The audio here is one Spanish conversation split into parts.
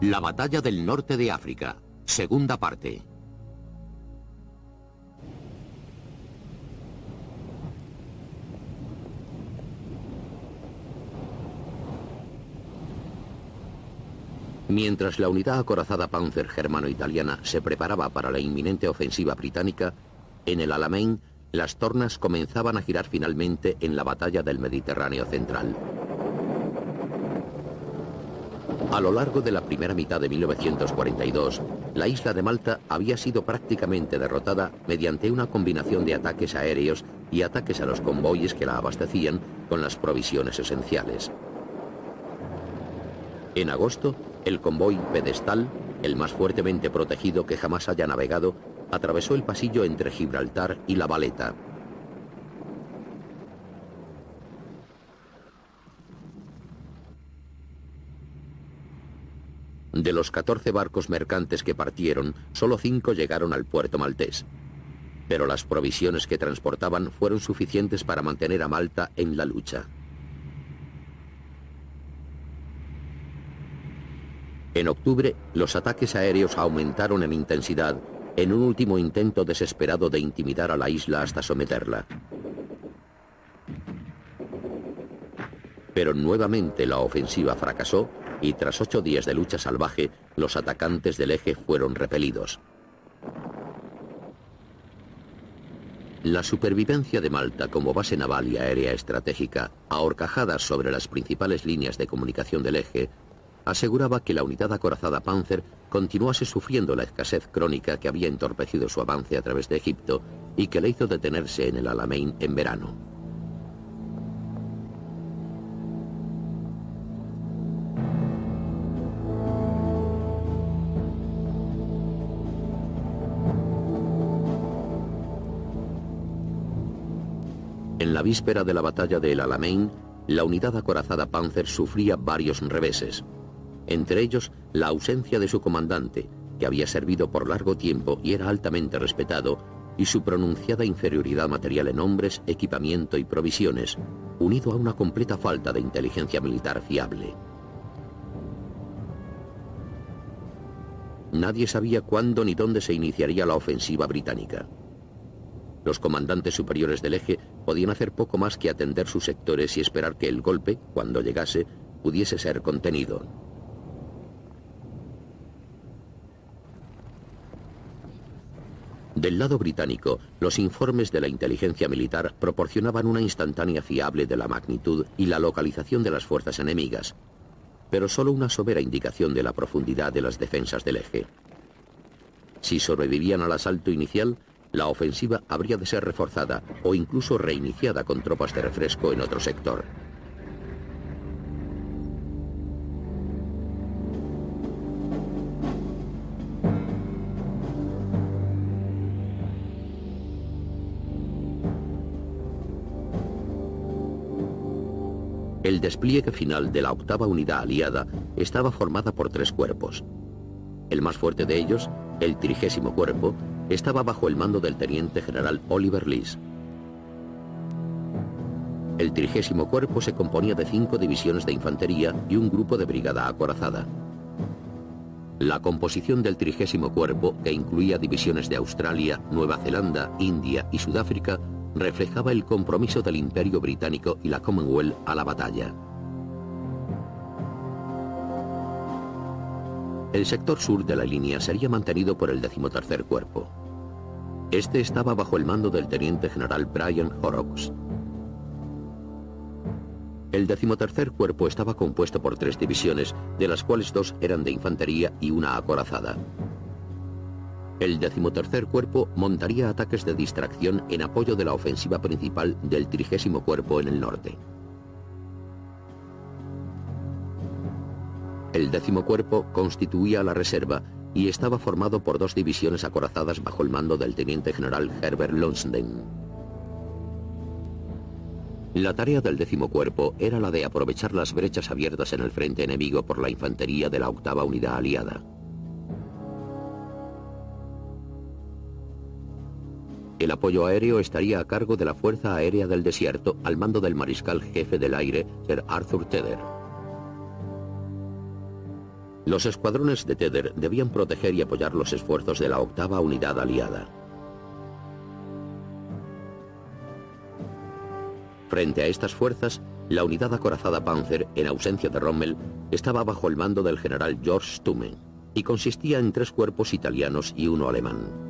La batalla del norte de África, segunda parte. Mientras la unidad acorazada Panzer germano-italiana se preparaba para la inminente ofensiva británica, en el Alamein las tornas comenzaban a girar finalmente en la batalla del Mediterráneo central. A lo largo de la primera mitad de 1942, la isla de Malta había sido prácticamente derrotada mediante una combinación de ataques aéreos y ataques a los convoyes que la abastecían con las provisiones esenciales. En agosto, el convoy pedestal, el más fuertemente protegido que jamás haya navegado, atravesó el pasillo entre Gibraltar y La Valeta. De los 14 barcos mercantes que partieron, solo 5 llegaron al puerto maltés. Pero las provisiones que transportaban fueron suficientes para mantener a Malta en la lucha. En octubre, los ataques aéreos aumentaron en intensidad en un último intento desesperado de intimidar a la isla hasta someterla. Pero nuevamente la ofensiva fracasó y tras ocho días de lucha salvaje, los atacantes del eje fueron repelidos. La supervivencia de Malta como base naval y aérea estratégica, ahorcajada sobre las principales líneas de comunicación del eje, aseguraba que la unidad acorazada Panzer continuase sufriendo la escasez crónica que había entorpecido su avance a través de Egipto y que le hizo detenerse en el Alamein en verano. En la víspera de la batalla de El Alamein, la unidad acorazada Panzer sufría varios reveses entre ellos la ausencia de su comandante, que había servido por largo tiempo y era altamente respetado, y su pronunciada inferioridad material en hombres, equipamiento y provisiones, unido a una completa falta de inteligencia militar fiable. Nadie sabía cuándo ni dónde se iniciaría la ofensiva británica. Los comandantes superiores del eje podían hacer poco más que atender sus sectores y esperar que el golpe, cuando llegase, pudiese ser contenido. Del lado británico, los informes de la inteligencia militar proporcionaban una instantánea fiable de la magnitud y la localización de las fuerzas enemigas, pero solo una sobera indicación de la profundidad de las defensas del eje. Si sobrevivían al asalto inicial, la ofensiva habría de ser reforzada o incluso reiniciada con tropas de refresco en otro sector. Despliegue final de la octava unidad aliada estaba formada por tres cuerpos. El más fuerte de ellos, el trigésimo cuerpo, estaba bajo el mando del teniente general Oliver Lees. El trigésimo cuerpo se componía de cinco divisiones de infantería y un grupo de brigada acorazada. La composición del trigésimo cuerpo, que incluía divisiones de Australia, Nueva Zelanda, India y Sudáfrica, reflejaba el compromiso del Imperio Británico y la Commonwealth a la batalla. El sector sur de la línea sería mantenido por el decimotercer cuerpo. Este estaba bajo el mando del teniente general Brian Horrocks. El decimotercer cuerpo estaba compuesto por tres divisiones, de las cuales dos eran de infantería y una acorazada. El decimotercer cuerpo montaría ataques de distracción en apoyo de la ofensiva principal del trigésimo cuerpo en el norte. El décimo cuerpo constituía la reserva y estaba formado por dos divisiones acorazadas bajo el mando del teniente general Herbert Lonsden. La tarea del décimo cuerpo era la de aprovechar las brechas abiertas en el frente enemigo por la infantería de la octava unidad aliada. El apoyo aéreo estaría a cargo de la Fuerza Aérea del Desierto al mando del mariscal jefe del aire, Sir Arthur Tedder. Los escuadrones de Tedder debían proteger y apoyar los esfuerzos de la octava unidad aliada. Frente a estas fuerzas, la unidad acorazada Panzer, en ausencia de Rommel, estaba bajo el mando del general George Stumme y consistía en tres cuerpos italianos y uno alemán.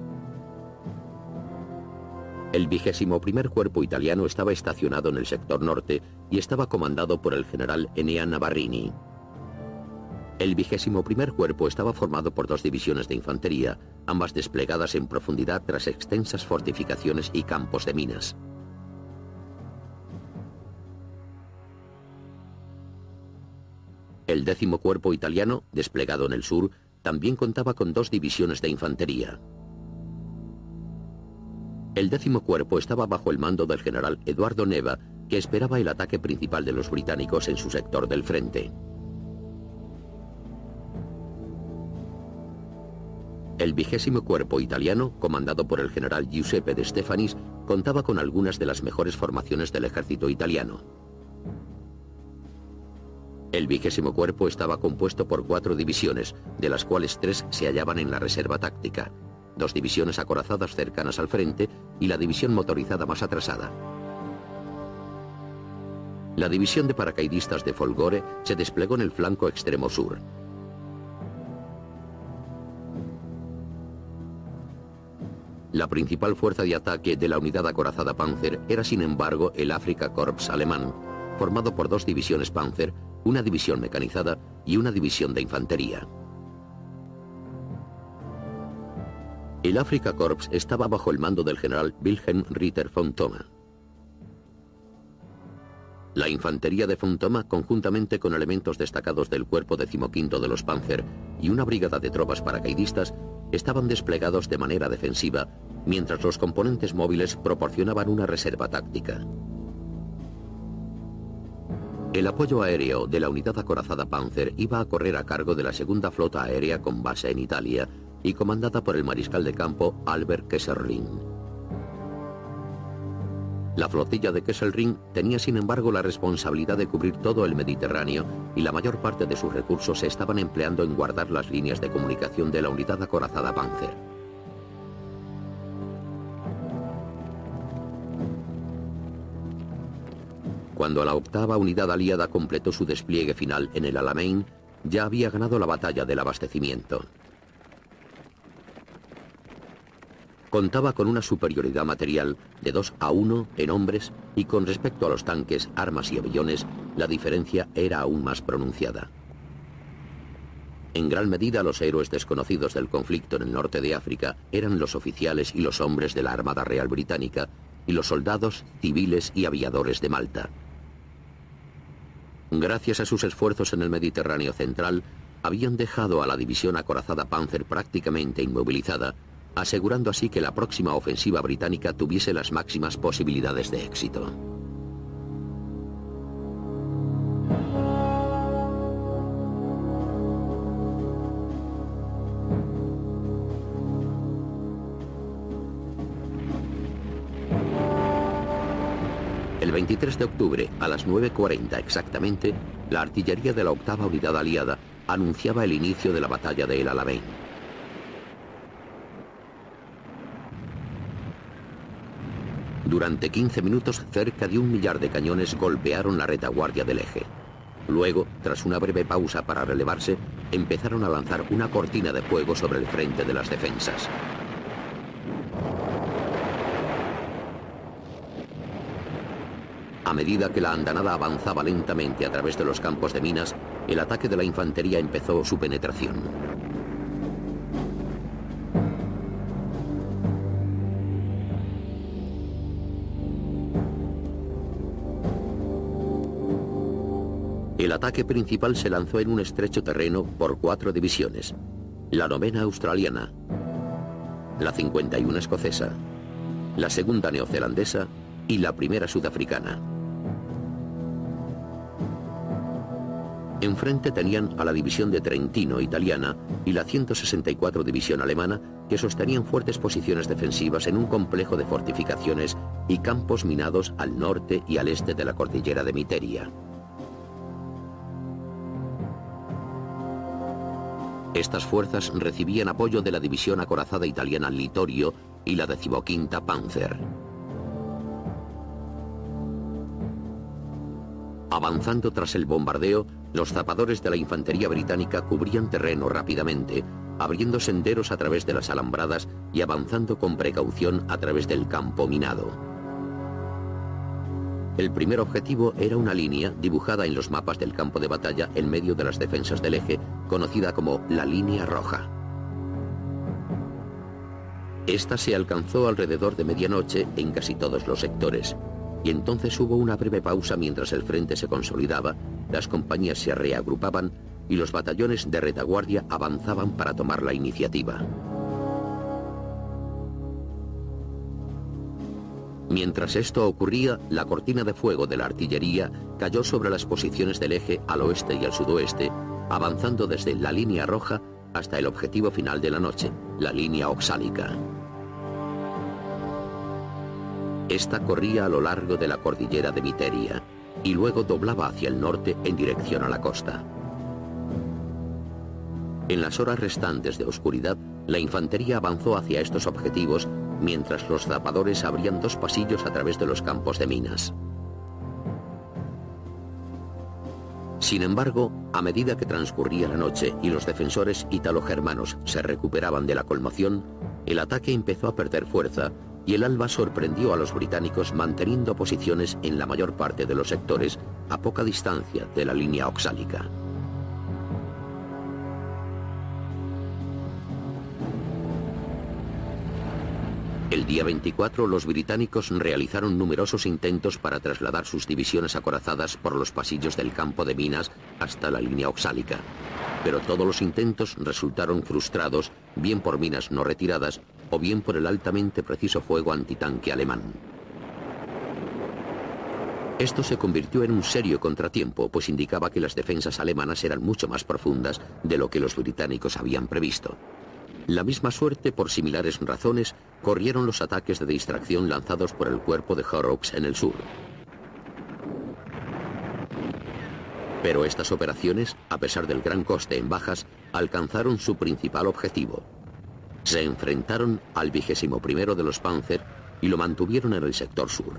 El vigésimo primer cuerpo italiano estaba estacionado en el sector norte y estaba comandado por el general Enea Navarrini. El vigésimo primer cuerpo estaba formado por dos divisiones de infantería, ambas desplegadas en profundidad tras extensas fortificaciones y campos de minas. El décimo cuerpo italiano, desplegado en el sur, también contaba con dos divisiones de infantería. El décimo cuerpo estaba bajo el mando del general Eduardo Neva, que esperaba el ataque principal de los británicos en su sector del frente. El vigésimo cuerpo italiano, comandado por el general Giuseppe de Stefanis, contaba con algunas de las mejores formaciones del ejército italiano. El vigésimo cuerpo estaba compuesto por cuatro divisiones, de las cuales tres se hallaban en la reserva táctica, dos divisiones acorazadas cercanas al frente y la división motorizada más atrasada. La división de paracaidistas de Folgore se desplegó en el flanco extremo sur. La principal fuerza de ataque de la unidad acorazada Panzer era sin embargo el Afrika Korps alemán, formado por dos divisiones Panzer, una división mecanizada y una división de infantería. El Afrika Korps estaba bajo el mando del general Wilhelm Ritter von Thoma. La infantería de von Thoma, conjuntamente con elementos destacados del cuerpo decimoquinto de los Panzer y una brigada de tropas paracaidistas, estaban desplegados de manera defensiva, mientras los componentes móviles proporcionaban una reserva táctica. El apoyo aéreo de la unidad acorazada Panzer iba a correr a cargo de la segunda flota aérea con base en Italia, y comandada por el mariscal de campo Albert Kesselring. La flotilla de Kesselring tenía sin embargo la responsabilidad de cubrir todo el Mediterráneo y la mayor parte de sus recursos se estaban empleando en guardar las líneas de comunicación de la unidad acorazada Panzer. Cuando la octava unidad aliada completó su despliegue final en el Alamein, ya había ganado la batalla del abastecimiento. Contaba con una superioridad material de 2 a 1 en hombres y con respecto a los tanques, armas y aviones, la diferencia era aún más pronunciada. En gran medida los héroes desconocidos del conflicto en el norte de África eran los oficiales y los hombres de la Armada Real Británica y los soldados, civiles y aviadores de Malta. Gracias a sus esfuerzos en el Mediterráneo central, habían dejado a la división acorazada Panzer prácticamente inmovilizada asegurando así que la próxima ofensiva británica tuviese las máximas posibilidades de éxito. El 23 de octubre, a las 9.40 exactamente, la artillería de la octava unidad aliada anunciaba el inicio de la batalla de El Alamein. Durante 15 minutos, cerca de un millar de cañones golpearon la retaguardia del eje. Luego, tras una breve pausa para relevarse, empezaron a lanzar una cortina de fuego sobre el frente de las defensas. A medida que la andanada avanzaba lentamente a través de los campos de minas, el ataque de la infantería empezó su penetración. Ataque principal se lanzó en un estrecho terreno por cuatro divisiones. La novena australiana, la 51 escocesa, la segunda neozelandesa y la primera sudafricana. Enfrente tenían a la División de Trentino italiana y la 164 División alemana que sostenían fuertes posiciones defensivas en un complejo de fortificaciones y campos minados al norte y al este de la cordillera de Miteria. Estas fuerzas recibían apoyo de la división acorazada italiana Litorio y la decimoquinta Panzer. Avanzando tras el bombardeo, los zapadores de la infantería británica cubrían terreno rápidamente, abriendo senderos a través de las alambradas y avanzando con precaución a través del campo minado. El primer objetivo era una línea dibujada en los mapas del campo de batalla en medio de las defensas del eje, conocida como la línea roja. Esta se alcanzó alrededor de medianoche en casi todos los sectores y entonces hubo una breve pausa mientras el frente se consolidaba, las compañías se reagrupaban y los batallones de retaguardia avanzaban para tomar la iniciativa. Mientras esto ocurría, la cortina de fuego de la artillería cayó sobre las posiciones del eje al oeste y al sudoeste, avanzando desde la línea roja hasta el objetivo final de la noche, la línea oxálica. Esta corría a lo largo de la cordillera de Viteria y luego doblaba hacia el norte en dirección a la costa. En las horas restantes de oscuridad, la infantería avanzó hacia estos objetivos mientras los zapadores abrían dos pasillos a través de los campos de minas. Sin embargo, a medida que transcurría la noche y los defensores italo-germanos se recuperaban de la conmoción, el ataque empezó a perder fuerza y el alba sorprendió a los británicos manteniendo posiciones en la mayor parte de los sectores a poca distancia de la línea oxálica. El día 24 los británicos realizaron numerosos intentos para trasladar sus divisiones acorazadas por los pasillos del campo de minas hasta la línea oxálica, pero todos los intentos resultaron frustrados, bien por minas no retiradas o bien por el altamente preciso fuego antitanque alemán. Esto se convirtió en un serio contratiempo, pues indicaba que las defensas alemanas eran mucho más profundas de lo que los británicos habían previsto. La misma suerte, por similares razones, corrieron los ataques de distracción lanzados por el cuerpo de Horrocks en el sur. Pero estas operaciones, a pesar del gran coste en bajas, alcanzaron su principal objetivo, se enfrentaron al vigésimo primero de los Panzer y lo mantuvieron en el sector sur.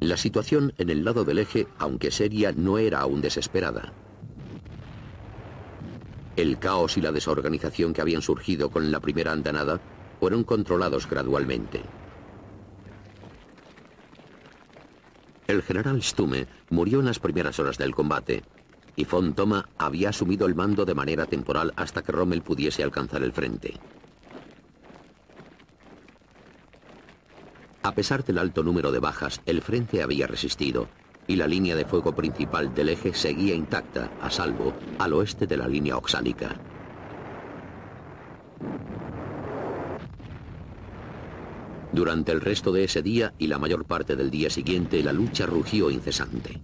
La situación en el lado del eje, aunque seria, no era aún desesperada. El caos y la desorganización que habían surgido con la primera andanada fueron controlados gradualmente. El general Stumme murió en las primeras horas del combate y von Thoma había asumido el mando de manera temporal hasta que Rommel pudiese alcanzar el frente. A pesar del alto número de bajas, el frente había resistido y la línea de fuego principal del eje seguía intacta, a salvo, al oeste de la línea oxálica. Durante el resto de ese día y la mayor parte del día siguiente, la lucha rugió incesante.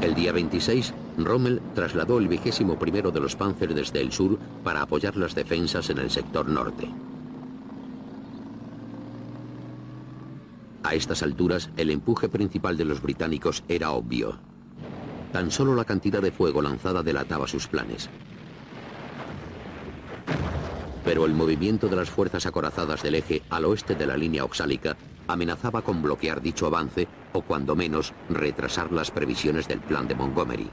El día 26, Rommel trasladó el vigésimo primero de los Panzer desde el sur para apoyar las defensas en el sector norte. A estas alturas, el empuje principal de los británicos era obvio. Tan solo la cantidad de fuego lanzada delataba sus planes. Pero el movimiento de las fuerzas acorazadas del eje al oeste de la línea oxálica amenazaba con bloquear dicho avance o cuando menos retrasar las previsiones del plan de Montgomery.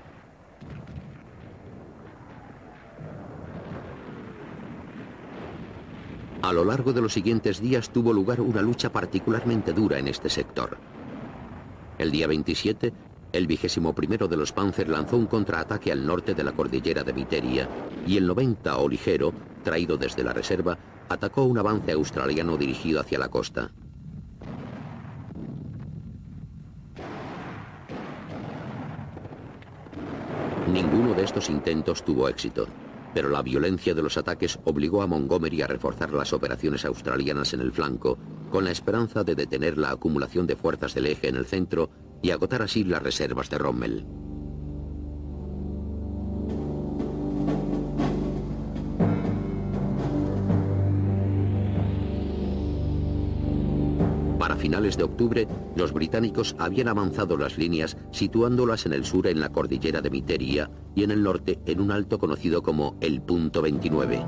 A lo largo de los siguientes días tuvo lugar una lucha particularmente dura en este sector. El día 27, el vigésimo primero de los Panzer lanzó un contraataque al norte de la cordillera de Viteria y el 90 o ligero, traído desde la reserva, atacó un avance australiano dirigido hacia la costa. Ninguno de estos intentos tuvo éxito, pero la violencia de los ataques obligó a Montgomery a reforzar las operaciones australianas en el flanco, con la esperanza de detener la acumulación de fuerzas del eje en el centro y agotar así las reservas de Rommel. Finales de octubre, los británicos habían avanzado las líneas situándolas en el sur en la cordillera de Miteria y en el norte en un alto conocido como el Punto 29.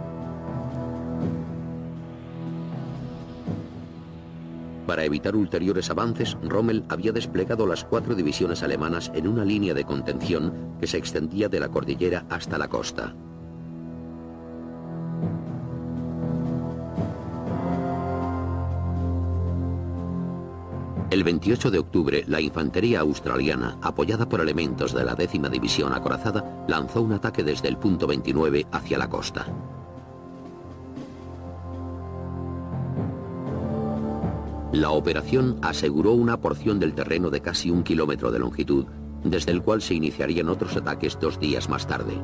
Para evitar ulteriores avances, Rommel había desplegado las cuatro divisiones alemanas en una línea de contención que se extendía de la cordillera hasta la costa. El 28 de octubre, la infantería australiana, apoyada por elementos de la décima división acorazada, lanzó un ataque desde el punto 29 hacia la costa. La operación aseguró una porción del terreno de casi un kilómetro de longitud, desde el cual se iniciarían otros ataques dos días más tarde.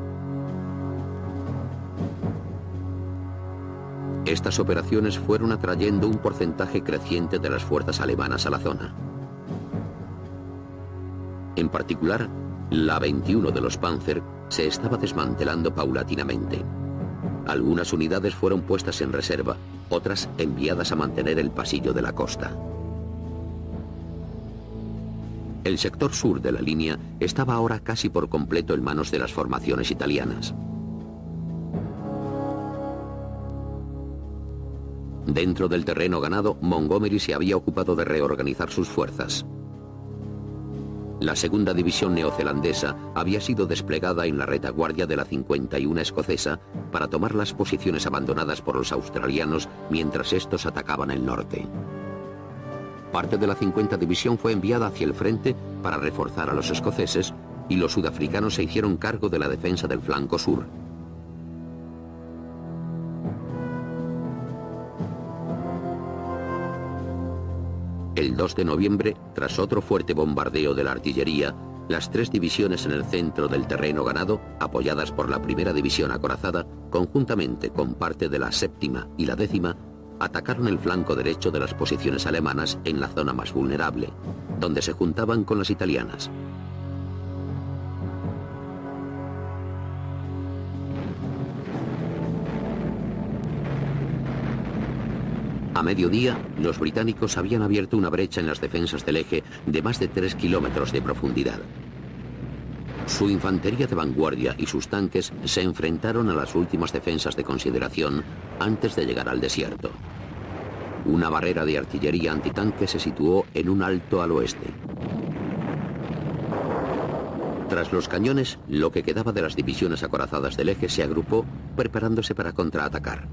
Estas operaciones fueron atrayendo un porcentaje creciente de las fuerzas alemanas a la zona. En particular, la 21 de los Panzer se estaba desmantelando paulatinamente. Algunas unidades fueron puestas en reserva, otras enviadas a mantener el pasillo de la costa. El sector sur de la línea estaba ahora casi por completo en manos de las formaciones italianas. Dentro del terreno ganado, Montgomery se había ocupado de reorganizar sus fuerzas. La segunda división neozelandesa había sido desplegada en la retaguardia de la 51 escocesa para tomar las posiciones abandonadas por los australianos mientras estos atacaban el norte. Parte de la 50 división fue enviada hacia el frente para reforzar a los escoceses y los sudafricanos se hicieron cargo de la defensa del flanco sur. El 2 de noviembre, tras otro fuerte bombardeo de la artillería, las tres divisiones en el centro del terreno ganado, apoyadas por la primera división acorazada, conjuntamente con parte de la séptima y la décima, atacaron el flanco derecho de las posiciones alemanas en la zona más vulnerable, donde se juntaban con las italianas. A mediodía, los británicos habían abierto una brecha en las defensas del eje de más de 3 kilómetros de profundidad. Su infantería de vanguardia y sus tanques se enfrentaron a las últimas defensas de consideración antes de llegar al desierto. Una barrera de artillería antitanque se situó en un alto al oeste. Tras los cañones, lo que quedaba de las divisiones acorazadas del eje se agrupó, preparándose para contraatacar.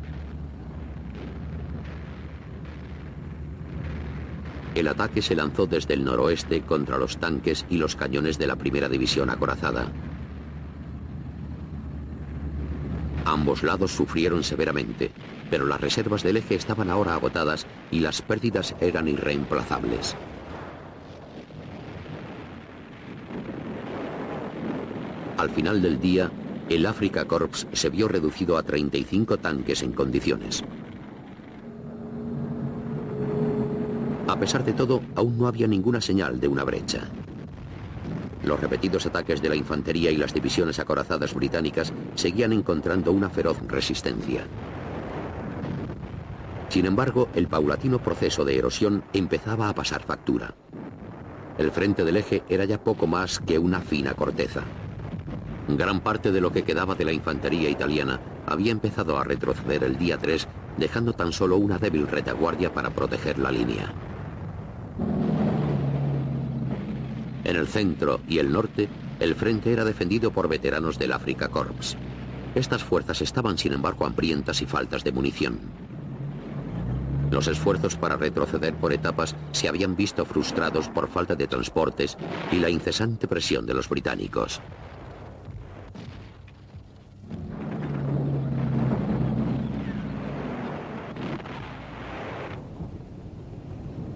El ataque se lanzó desde el noroeste contra los tanques y los cañones de la primera división acorazada. Ambos lados sufrieron severamente, pero las reservas del eje estaban ahora agotadas y las pérdidas eran irreemplazables. Al final del día, el Africa Corps se vio reducido a 35 tanques en condiciones. A pesar de todo, aún no había ninguna señal de una brecha. Los repetidos ataques de la infantería y las divisiones acorazadas británicas seguían encontrando una feroz resistencia. Sin embargo, el paulatino proceso de erosión empezaba a pasar factura. El frente del eje era ya poco más que una fina corteza. Gran parte de lo que quedaba de la infantería italiana había empezado a retroceder el día 3, dejando tan solo una débil retaguardia para proteger la línea. En el centro y el norte, el frente era defendido por veteranos del Africa Corps. Estas fuerzas estaban sin embargo hambrientas y faltas de munición. Los esfuerzos para retroceder por etapas se habían visto frustrados por falta de transportes y la incesante presión de los británicos.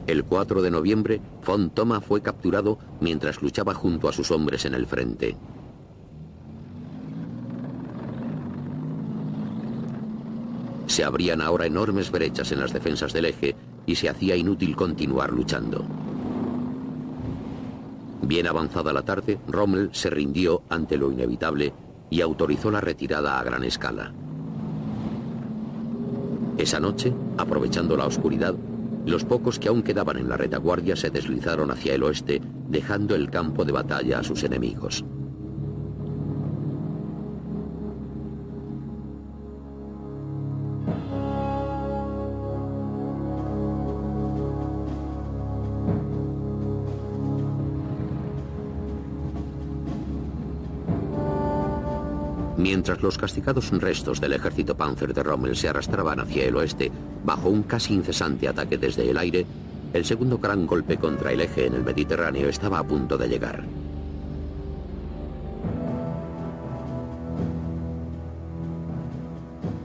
El 4 de noviembre, Fontoma fue capturado mientras luchaba junto a sus hombres en el frente. Se abrían ahora enormes brechas en las defensas del eje y se hacía inútil continuar luchando. Bien avanzada la tarde, Rommel se rindió ante lo inevitable y autorizó la retirada a gran escala. Esa noche, aprovechando la oscuridad, los pocos que aún quedaban en la retaguardia se deslizaron hacia el oeste, dejando el campo de batalla a sus enemigos. Mientras los castigados restos del ejército Panzer de Rommel se arrastraban hacia el oeste bajo un casi incesante ataque desde el aire, el segundo gran golpe contra el eje en el Mediterráneo estaba a punto de llegar.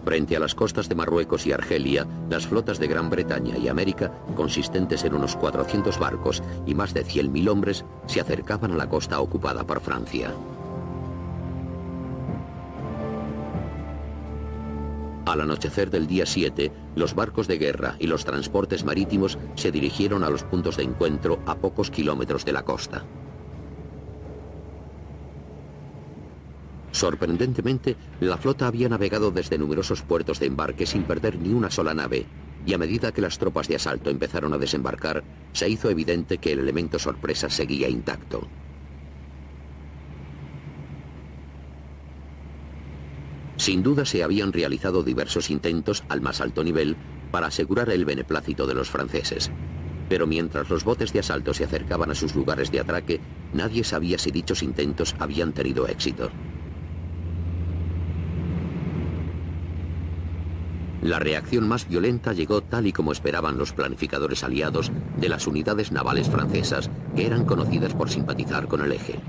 Frente a las costas de Marruecos y Argelia, las flotas de Gran Bretaña y América, consistentes en unos 400 barcos y más de 100.000 hombres, se acercaban a la costa ocupada por Francia. Al anochecer del día 7, los barcos de guerra y los transportes marítimos se dirigieron a los puntos de encuentro a pocos kilómetros de la costa. Sorprendentemente, la flota había navegado desde numerosos puertos de embarque sin perder ni una sola nave, y a medida que las tropas de asalto empezaron a desembarcar, se hizo evidente que el elemento sorpresa seguía intacto. Sin duda se habían realizado diversos intentos al más alto nivel para asegurar el beneplácito de los franceses. Pero mientras los botes de asalto se acercaban a sus lugares de atraque, nadie sabía si dichos intentos habían tenido éxito. La reacción más violenta llegó tal y como esperaban los planificadores aliados de las unidades navales francesas, que eran conocidas por simpatizar con el eje.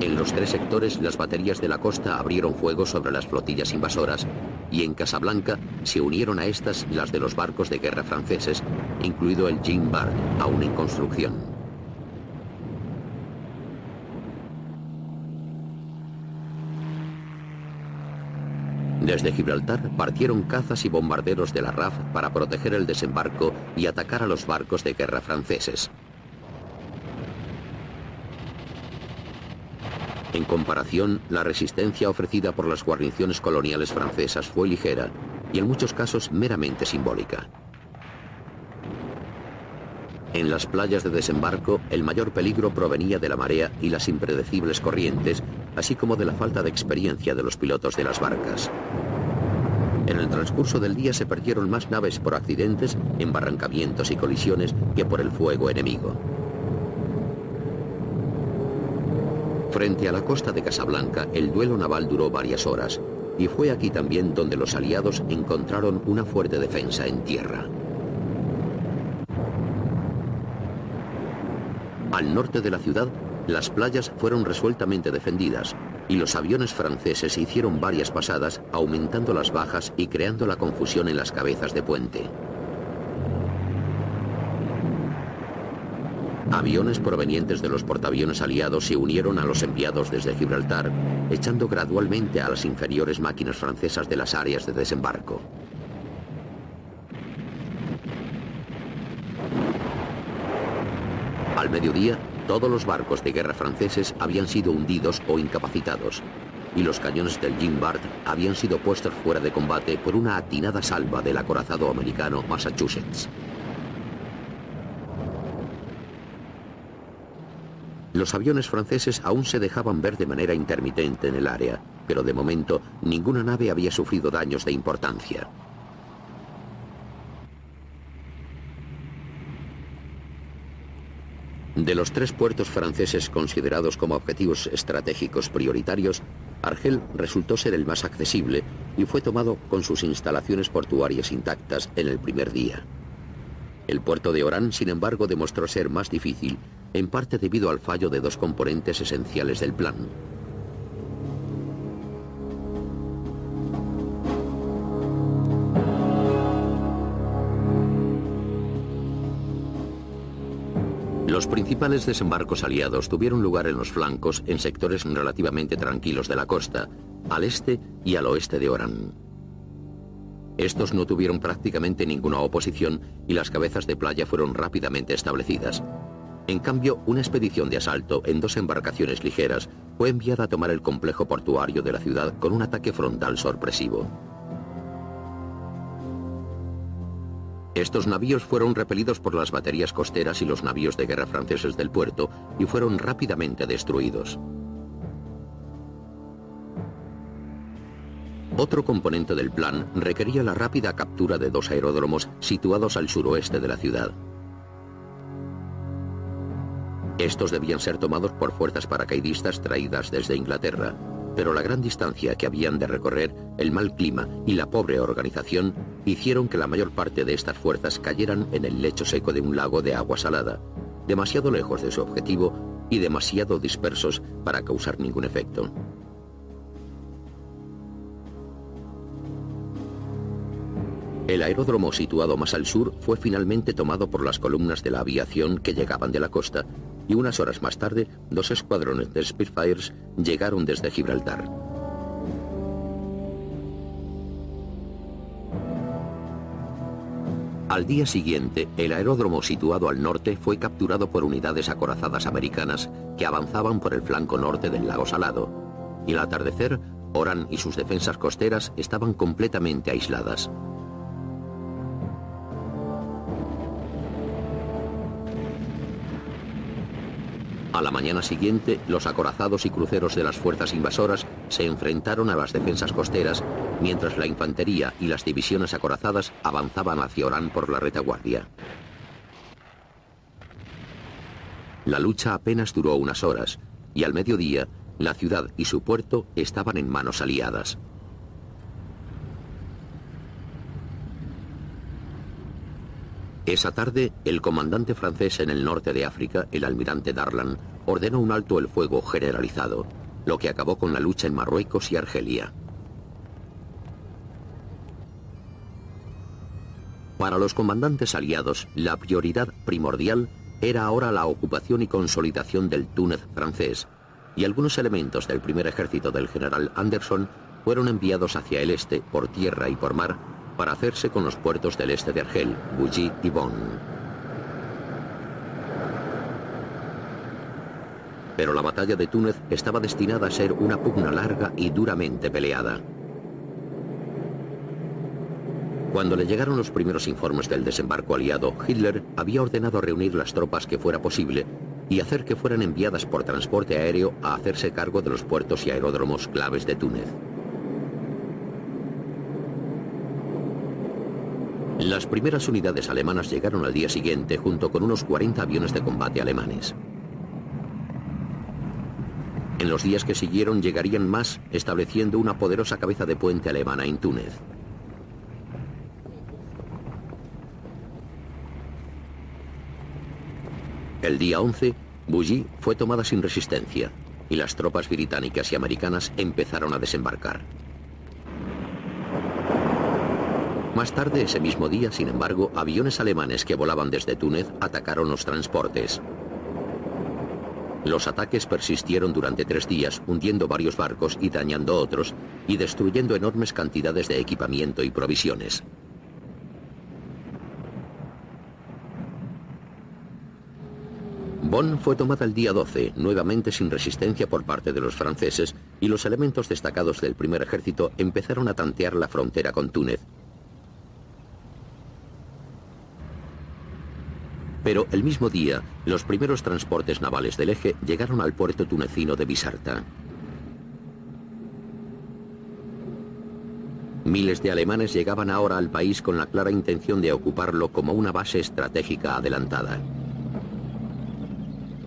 En los tres sectores, las baterías de la costa abrieron fuego sobre las flotillas invasoras y en Casablanca se unieron a estas las de los barcos de guerra franceses, incluido el Jean Bart, aún en construcción. Desde Gibraltar partieron cazas y bombarderos de la RAF para proteger el desembarco y atacar a los barcos de guerra franceses. En comparación, la resistencia ofrecida por las guarniciones coloniales francesas fue ligera y en muchos casos meramente simbólica. En las playas de desembarco, el mayor peligro provenía de la marea y las impredecibles corrientes, así como de la falta de experiencia de los pilotos de las barcas. En el transcurso del día se perdieron más naves por accidentes, embarrancamientos y colisiones que por el fuego enemigo. Frente a la costa de Casablanca, el duelo naval duró varias horas, y fue aquí también donde los aliados encontraron una fuerte defensa en tierra. Al norte de la ciudad, las playas fueron resueltamente defendidas y los aviones franceses hicieron varias pasadas, aumentando las bajas y creando la confusión en las cabezas de puente. Aviones provenientes de los portaaviones aliados se unieron a los enviados desde Gibraltar, echando gradualmente a las inferiores máquinas francesas de las áreas de desembarco. Al mediodía, todos los barcos de guerra franceses habían sido hundidos o incapacitados, y los cañones del Jim Bart habían sido puestos fuera de combate por una atinada salva del acorazado americano Massachusetts. Los aviones franceses aún se dejaban ver de manera intermitente en el área, pero de momento ninguna nave había sufrido daños de importancia. De los tres puertos franceses considerados como objetivos estratégicos prioritarios, Argel resultó ser el más accesible y fue tomado con sus instalaciones portuarias intactas en el primer día. El puerto de Orán, sin embargo, demostró ser más difícil en parte debido al fallo de dos componentes esenciales del plan. Los principales desembarcos aliados tuvieron lugar en los flancos en sectores relativamente tranquilos de la costa, al este y al oeste de Orán. Estos no tuvieron prácticamente ninguna oposición y las cabezas de playa fueron rápidamente establecidas. En cambio, una expedición de asalto en dos embarcaciones ligeras fue enviada a tomar el complejo portuario de la ciudad con un ataque frontal sorpresivo. Estos navíos fueron repelidos por las baterías costeras y los navíos de guerra franceses del puerto y fueron rápidamente destruidos. Otro componente del plan requería la rápida captura de dos aeródromos situados al suroeste de la ciudad. Estos debían ser tomados por fuerzas paracaidistas traídas desde Inglaterra, pero la gran distancia que habían de recorrer, el mal clima y la pobre organización hicieron que la mayor parte de estas fuerzas cayeran en el lecho seco de un lago de agua salada, demasiado lejos de su objetivo y demasiado dispersos para causar ningún efecto. El aeródromo situado más al sur fue finalmente tomado por las columnas de la aviación que llegaban de la costa y unas horas más tarde dos escuadrones de Spitfires llegaron desde Gibraltar. Al día siguiente, el aeródromo situado al norte fue capturado por unidades acorazadas americanas que avanzaban por el flanco norte del lago Salado. Y al atardecer, Orán y sus defensas costeras estaban completamente aisladas. A la mañana siguiente, los acorazados y cruceros de las fuerzas invasoras se enfrentaron a las defensas costeras, mientras la infantería y las divisiones acorazadas avanzaban hacia Orán por la retaguardia. La lucha apenas duró unas horas, y al mediodía, la ciudad y su puerto estaban en manos aliadas. Esa tarde, el comandante francés en el norte de África, el almirante Darlan, ordenó un alto el fuego generalizado, lo que acabó con la lucha en Marruecos y Argelia. Para los comandantes aliados, la prioridad primordial era ahora la ocupación y consolidación del Túnez francés, y algunos elementos del primer ejército del general Anderson fueron enviados hacia el este, por tierra y por mar, para hacerse con los puertos del este de Argel, Bougie y Bonn. Pero la batalla de Túnez estaba destinada a ser una pugna larga y duramente peleada. Cuando le llegaron los primeros informes del desembarco aliado, Hitler había ordenado reunir las tropas que fuera posible y hacer que fueran enviadas por transporte aéreo a hacerse cargo de los puertos y aeródromos claves de Túnez. Las primeras unidades alemanas llegaron al día siguiente junto con unos 40 aviones de combate alemanes. En los días que siguieron llegarían más, estableciendo una poderosa cabeza de puente alemana en Túnez. El día 11, Bougie fue tomada sin resistencia y las tropas británicas y americanas empezaron a desembarcar. Más tarde ese mismo día, sin embargo, aviones alemanes que volaban desde Túnez atacaron los transportes. Los ataques persistieron durante tres días, hundiendo varios barcos y dañando otros, y destruyendo enormes cantidades de equipamiento y provisiones. Bonn fue tomada el día 12, nuevamente sin resistencia por parte de los franceses, y los elementos destacados del primer ejército empezaron a tantear la frontera con Túnez, Pero el mismo día, los primeros transportes navales del eje llegaron al puerto tunecino de Bisarta. Miles de alemanes llegaban ahora al país con la clara intención de ocuparlo como una base estratégica adelantada.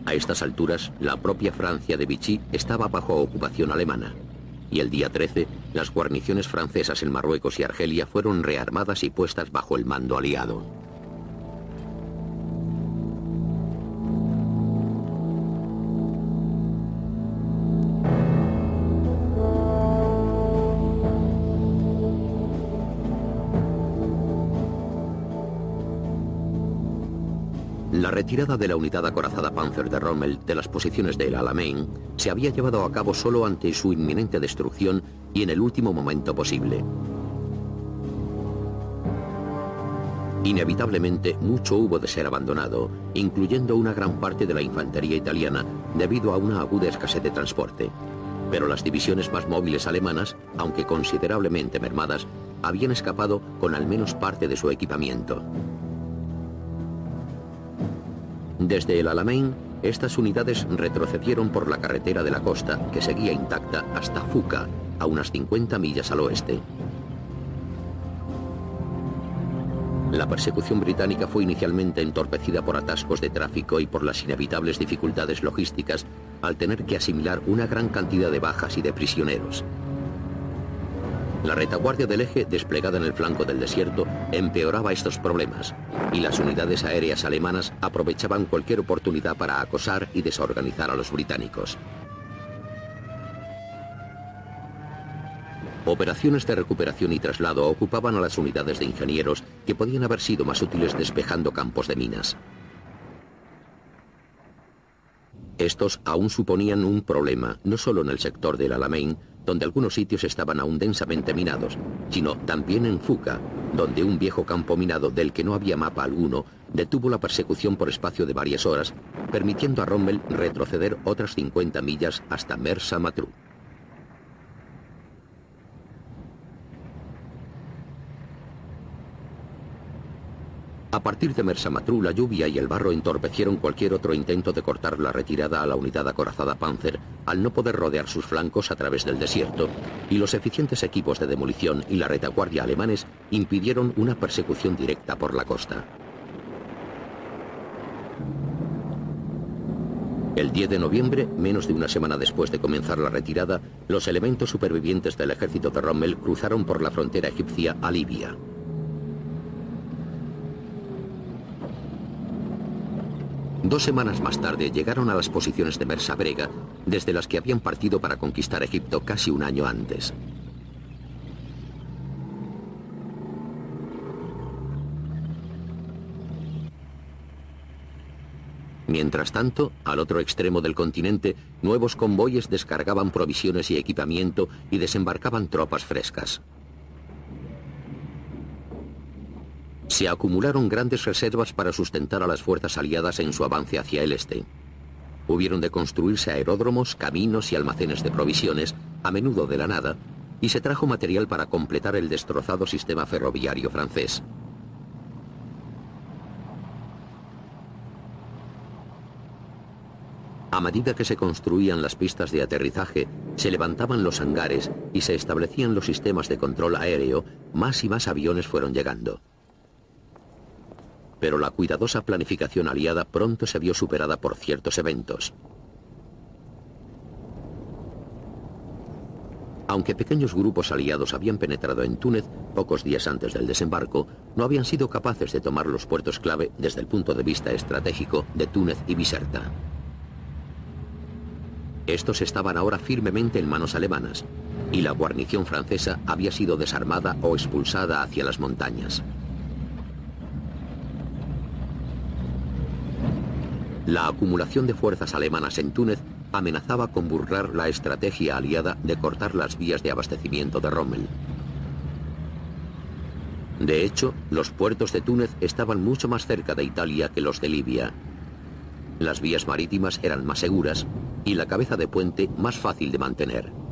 A estas alturas, la propia Francia de Vichy estaba bajo ocupación alemana, y el día 13, las guarniciones francesas en Marruecos y Argelia fueron rearmadas y puestas bajo el mando aliado. Retirada de la unidad acorazada Panzer de Rommel de las posiciones del Alamein se había llevado a cabo solo ante su inminente destrucción y en el último momento posible. Inevitablemente, mucho hubo de ser abandonado, incluyendo una gran parte de la infantería italiana, debido a una aguda escasez de transporte. Pero las divisiones más móviles alemanas, aunque considerablemente mermadas, habían escapado con al menos parte de su equipamiento. Desde el Alamein, estas unidades retrocedieron por la carretera de la costa, que seguía intacta hasta Fuca, a unas 50 millas al oeste. La persecución británica fue inicialmente entorpecida por atascos de tráfico y por las inevitables dificultades logísticas al tener que asimilar una gran cantidad de bajas y de prisioneros. La retaguardia del eje, desplegada en el flanco del desierto, empeoraba estos problemas, y las unidades aéreas alemanas aprovechaban cualquier oportunidad para acosar y desorganizar a los británicos. Operaciones de recuperación y traslado ocupaban a las unidades de ingenieros que podían haber sido más útiles despejando campos de minas. Estos aún suponían un problema, no solo en el sector del Alamein, donde algunos sitios estaban aún densamente minados, sino también en Fuca, donde un viejo campo minado del que no había mapa alguno detuvo la persecución por espacio de varias horas, permitiendo a Rommel retroceder otras 50 millas hasta Mersa Matru. A partir de Mersamatru, la lluvia y el barro entorpecieron cualquier otro intento de cortar la retirada a la unidad acorazada Panzer, al no poder rodear sus flancos a través del desierto, y los eficientes equipos de demolición y la retaguardia alemanes impidieron una persecución directa por la costa. El 10 de noviembre, menos de una semana después de comenzar la retirada, los elementos supervivientes del ejército de Rommel cruzaron por la frontera egipcia a Libia. Dos semanas más tarde llegaron a las posiciones de Mersa Brega, desde las que habían partido para conquistar Egipto casi un año antes. Mientras tanto, al otro extremo del continente, nuevos convoyes descargaban provisiones y equipamiento y desembarcaban tropas frescas. Se acumularon grandes reservas para sustentar a las fuerzas aliadas en su avance hacia el este. Hubieron de construirse aeródromos, caminos y almacenes de provisiones, a menudo de la nada, y se trajo material para completar el destrozado sistema ferroviario francés. A medida que se construían las pistas de aterrizaje, se levantaban los hangares y se establecían los sistemas de control aéreo, más y más aviones fueron llegando pero la cuidadosa planificación aliada pronto se vio superada por ciertos eventos. Aunque pequeños grupos aliados habían penetrado en Túnez pocos días antes del desembarco, no habían sido capaces de tomar los puertos clave desde el punto de vista estratégico de Túnez y Biserta. Estos estaban ahora firmemente en manos alemanas, y la guarnición francesa había sido desarmada o expulsada hacia las montañas. La acumulación de fuerzas alemanas en Túnez amenazaba con burlar la estrategia aliada de cortar las vías de abastecimiento de Rommel. De hecho, los puertos de Túnez estaban mucho más cerca de Italia que los de Libia. Las vías marítimas eran más seguras y la cabeza de puente más fácil de mantener.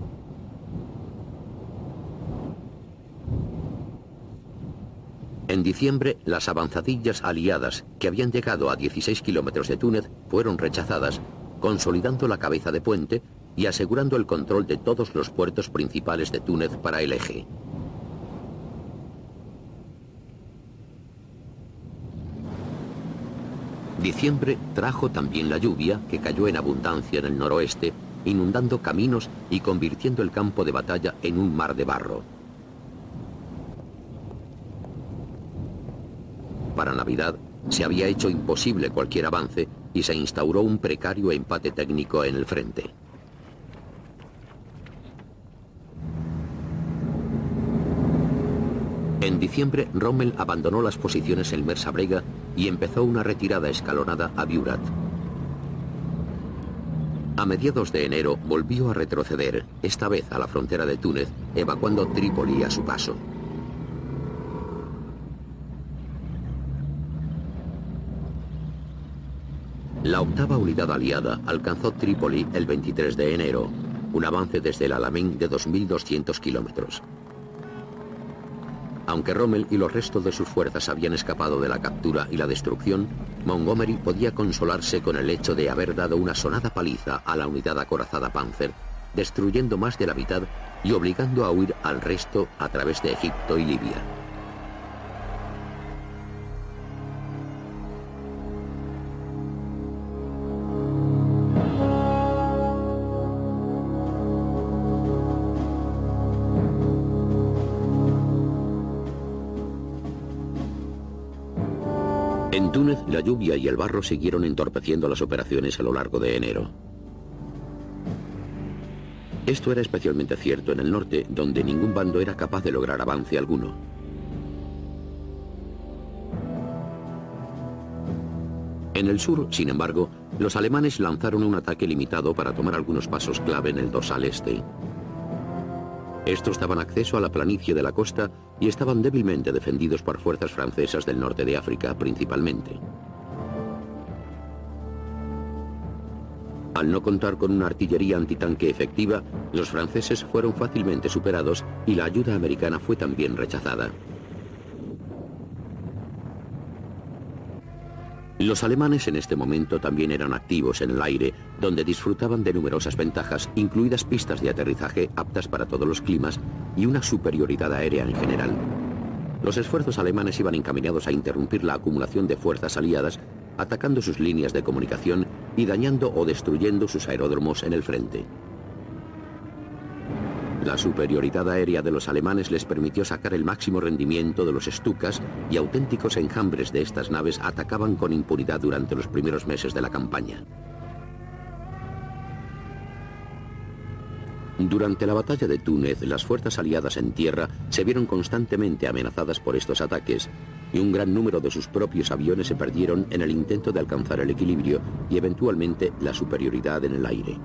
En diciembre, las avanzadillas aliadas, que habían llegado a 16 kilómetros de Túnez, fueron rechazadas, consolidando la cabeza de puente y asegurando el control de todos los puertos principales de Túnez para el eje. Diciembre trajo también la lluvia, que cayó en abundancia en el noroeste, inundando caminos y convirtiendo el campo de batalla en un mar de barro. Para Navidad se había hecho imposible cualquier avance y se instauró un precario empate técnico en el frente. En diciembre, Rommel abandonó las posiciones en Mersabrega y empezó una retirada escalonada a Biurat. A mediados de enero volvió a retroceder, esta vez a la frontera de Túnez, evacuando Trípoli a su paso. La octava unidad aliada alcanzó Trípoli el 23 de enero, un avance desde el Alamein de 2.200 kilómetros. Aunque Rommel y los restos de sus fuerzas habían escapado de la captura y la destrucción, Montgomery podía consolarse con el hecho de haber dado una sonada paliza a la unidad acorazada Panzer, destruyendo más de la mitad y obligando a huir al resto a través de Egipto y Libia. Túnez, la lluvia y el barro siguieron entorpeciendo las operaciones a lo largo de enero. Esto era especialmente cierto en el norte, donde ningún bando era capaz de lograr avance alguno. En el sur, sin embargo, los alemanes lanzaron un ataque limitado para tomar algunos pasos clave en el dorsal este. Estos daban acceso a la planicie de la costa y estaban débilmente defendidos por fuerzas francesas del norte de África, principalmente. Al no contar con una artillería antitanque efectiva, los franceses fueron fácilmente superados y la ayuda americana fue también rechazada. Los alemanes en este momento también eran activos en el aire, donde disfrutaban de numerosas ventajas, incluidas pistas de aterrizaje aptas para todos los climas y una superioridad aérea en general. Los esfuerzos alemanes iban encaminados a interrumpir la acumulación de fuerzas aliadas, atacando sus líneas de comunicación y dañando o destruyendo sus aeródromos en el frente. La superioridad aérea de los alemanes les permitió sacar el máximo rendimiento de los Stukas y auténticos enjambres de estas naves atacaban con impunidad durante los primeros meses de la campaña. Durante la batalla de Túnez, las fuerzas aliadas en tierra se vieron constantemente amenazadas por estos ataques y un gran número de sus propios aviones se perdieron en el intento de alcanzar el equilibrio y eventualmente la superioridad en el aire.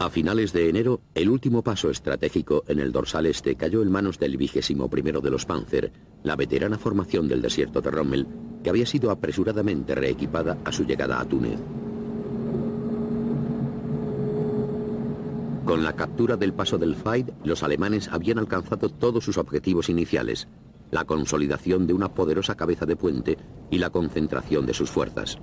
A finales de enero, el último paso estratégico en el dorsal este cayó en manos del vigésimo primero de los Panzer, la veterana formación del desierto de Rommel, que había sido apresuradamente reequipada a su llegada a Túnez. Con la captura del paso del Faid, los alemanes habían alcanzado todos sus objetivos iniciales, la consolidación de una poderosa cabeza de puente y la concentración de sus fuerzas.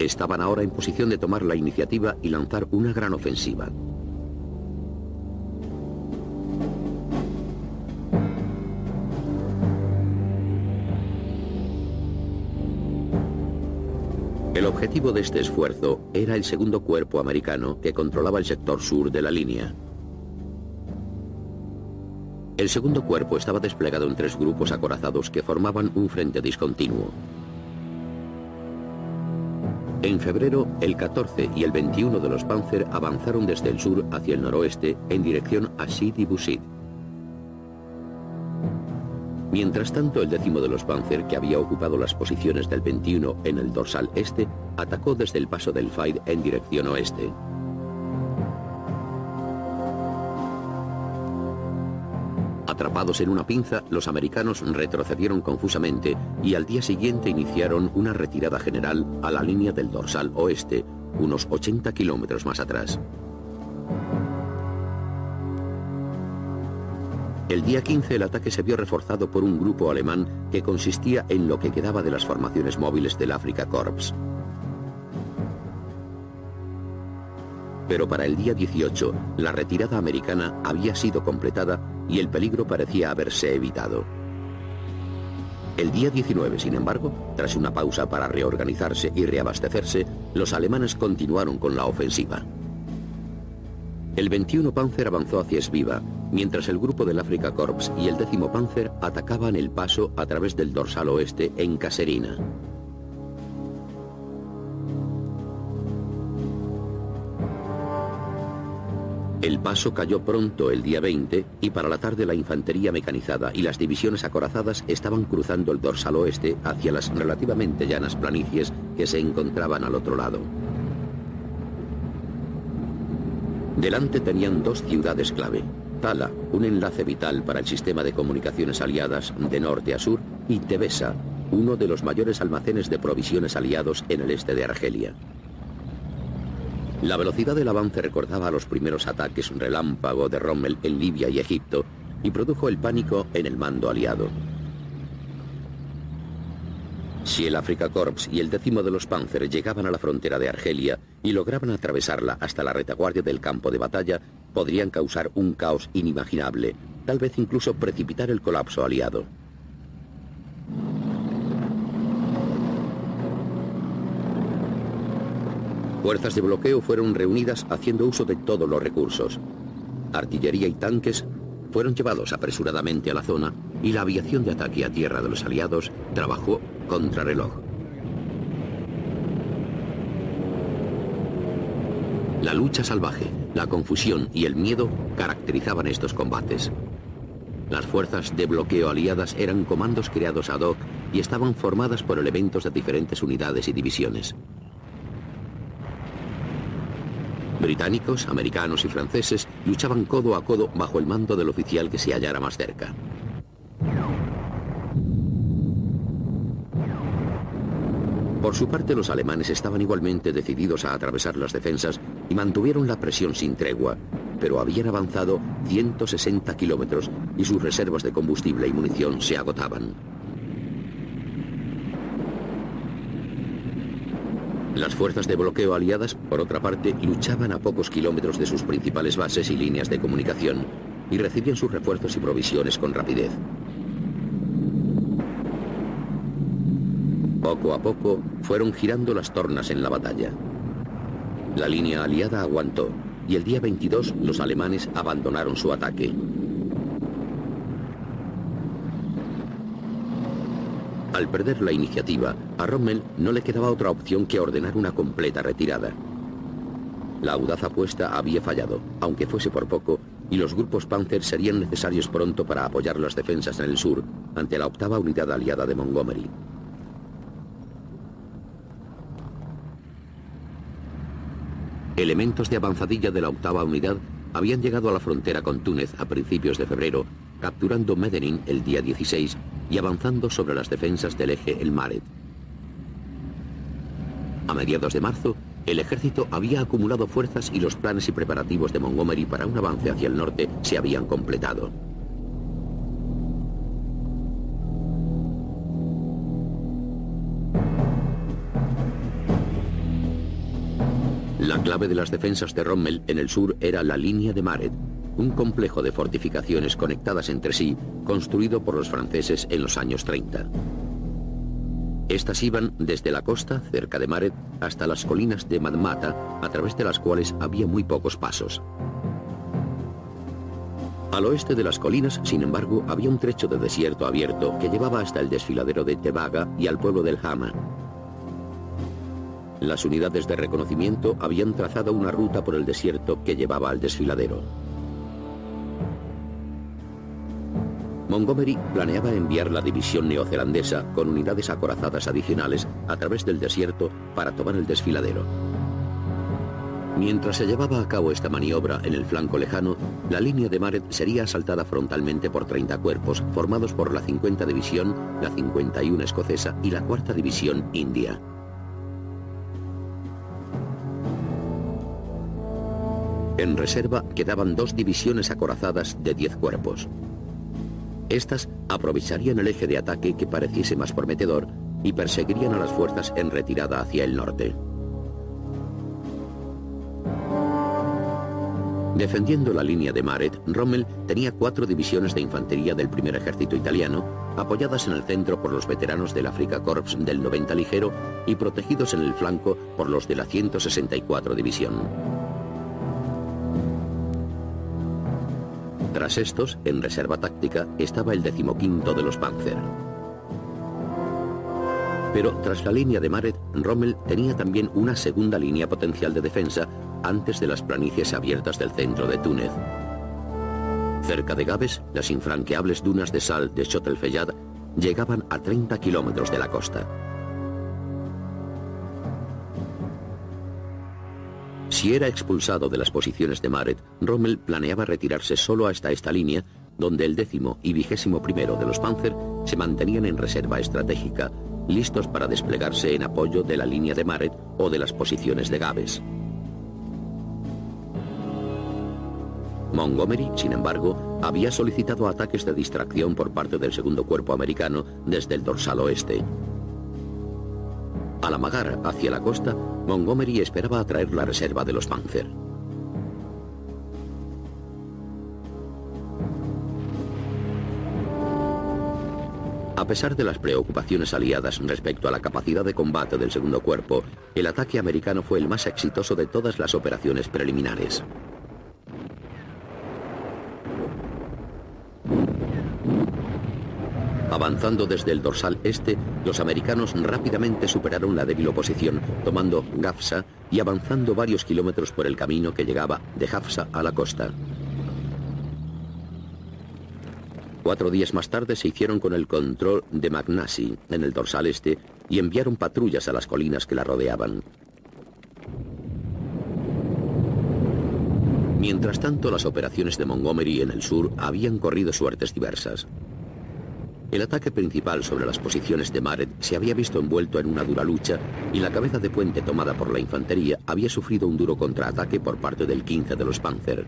Estaban ahora en posición de tomar la iniciativa y lanzar una gran ofensiva. El objetivo de este esfuerzo era el segundo cuerpo americano que controlaba el sector sur de la línea. El segundo cuerpo estaba desplegado en tres grupos acorazados que formaban un frente discontinuo. En febrero, el 14 y el 21 de los Panzer avanzaron desde el sur hacia el noroeste en dirección a Sidi Busid. Mientras tanto, el décimo de los Panzer, que había ocupado las posiciones del 21 en el dorsal este, atacó desde el paso del Faid en dirección oeste. Atrapados en una pinza, los americanos retrocedieron confusamente y al día siguiente iniciaron una retirada general a la línea del dorsal oeste, unos 80 kilómetros más atrás. El día 15 el ataque se vio reforzado por un grupo alemán que consistía en lo que quedaba de las formaciones móviles del Africa Corps. Pero para el día 18, la retirada americana había sido completada y el peligro parecía haberse evitado. El día 19, sin embargo, tras una pausa para reorganizarse y reabastecerse, los alemanes continuaron con la ofensiva. El 21 Panzer avanzó hacia Esviva, mientras el grupo del Africa Corps y el décimo Panzer atacaban el paso a través del dorsal oeste en Caserina. El paso cayó pronto el día 20 y para la tarde la infantería mecanizada y las divisiones acorazadas estaban cruzando el dorsal oeste hacia las relativamente llanas planicies que se encontraban al otro lado. Delante tenían dos ciudades clave. Tala, un enlace vital para el sistema de comunicaciones aliadas de norte a sur, y Tebesa, uno de los mayores almacenes de provisiones aliados en el este de Argelia. La velocidad del avance recordaba a los primeros ataques relámpago de Rommel en Libia y Egipto y produjo el pánico en el mando aliado. Si el Afrika Corps y el décimo de los Panzer llegaban a la frontera de Argelia y lograban atravesarla hasta la retaguardia del campo de batalla, podrían causar un caos inimaginable, tal vez incluso precipitar el colapso aliado. Fuerzas de bloqueo fueron reunidas haciendo uso de todos los recursos. Artillería y tanques fueron llevados apresuradamente a la zona y la aviación de ataque a tierra de los aliados trabajó contrarreloj. La lucha salvaje, la confusión y el miedo caracterizaban estos combates. Las fuerzas de bloqueo aliadas eran comandos creados ad hoc y estaban formadas por elementos de diferentes unidades y divisiones. Británicos, americanos y franceses luchaban codo a codo bajo el mando del oficial que se hallara más cerca. Por su parte, los alemanes estaban igualmente decididos a atravesar las defensas y mantuvieron la presión sin tregua, pero habían avanzado 160 kilómetros y sus reservas de combustible y munición se agotaban. Las fuerzas de bloqueo aliadas, por otra parte, luchaban a pocos kilómetros de sus principales bases y líneas de comunicación y recibían sus refuerzos y provisiones con rapidez. Poco a poco fueron girando las tornas en la batalla. La línea aliada aguantó y el día 22 los alemanes abandonaron su ataque. Al perder la iniciativa, a Rommel no le quedaba otra opción que ordenar una completa retirada. La audaz apuesta había fallado, aunque fuese por poco, y los grupos Panzer serían necesarios pronto para apoyar las defensas en el sur ante la octava unidad aliada de Montgomery. Elementos de avanzadilla de la octava unidad habían llegado a la frontera con Túnez a principios de febrero, capturando Medellín el día 16 y avanzando sobre las defensas del eje El Maret. A mediados de marzo, el ejército había acumulado fuerzas y los planes y preparativos de Montgomery para un avance hacia el norte se habían completado. La clave de las defensas de Rommel en el sur era la línea de Maret, un complejo de fortificaciones conectadas entre sí, construido por los franceses en los años 30. Estas iban desde la costa, cerca de Maret, hasta las colinas de Madmata, a través de las cuales había muy pocos pasos. Al oeste de las colinas, sin embargo, había un trecho de desierto abierto que llevaba hasta el desfiladero de Tebaga y al pueblo del Hama. Las unidades de reconocimiento habían trazado una ruta por el desierto que llevaba al desfiladero. Montgomery planeaba enviar la división neozelandesa con unidades acorazadas adicionales a través del desierto para tomar el desfiladero. Mientras se llevaba a cabo esta maniobra en el flanco lejano, la línea de Maret sería asaltada frontalmente por 30 cuerpos, formados por la 50 División, la 51 Escocesa y la 4 División India. En reserva quedaban dos divisiones acorazadas de 10 cuerpos. Estas aprovecharían el eje de ataque que pareciese más prometedor y perseguirían a las fuerzas en retirada hacia el norte. Defendiendo la línea de Maret, Rommel tenía cuatro divisiones de infantería del primer ejército italiano, apoyadas en el centro por los veteranos del Afrika Corps del 90 ligero y protegidos en el flanco por los de la 164 división. Tras estos, en reserva táctica, estaba el decimoquinto de los Panzer. Pero tras la línea de Maret, Rommel tenía también una segunda línea potencial de defensa antes de las planicies abiertas del centro de Túnez. Cerca de Gabes, las infranqueables dunas de sal de Chotelfeyad llegaban a 30 kilómetros de la costa. Si era expulsado de las posiciones de Maret, Rommel planeaba retirarse solo hasta esta línea, donde el décimo y vigésimo primero de los Panzer se mantenían en reserva estratégica, listos para desplegarse en apoyo de la línea de Maret o de las posiciones de Gabes. Montgomery, sin embargo, había solicitado ataques de distracción por parte del segundo cuerpo americano desde el dorsal oeste. Al amagar hacia la costa, Montgomery esperaba atraer la reserva de los Panzer. A pesar de las preocupaciones aliadas respecto a la capacidad de combate del segundo cuerpo, el ataque americano fue el más exitoso de todas las operaciones preliminares. Avanzando desde el dorsal este, los americanos rápidamente superaron la débil oposición, tomando Gafsa y avanzando varios kilómetros por el camino que llegaba de Hafsa a la costa. Cuatro días más tarde se hicieron con el control de Magnasi en el dorsal este y enviaron patrullas a las colinas que la rodeaban. Mientras tanto, las operaciones de Montgomery en el sur habían corrido suertes diversas. El ataque principal sobre las posiciones de Maret se había visto envuelto en una dura lucha y la cabeza de puente tomada por la infantería había sufrido un duro contraataque por parte del 15 de los Panzer.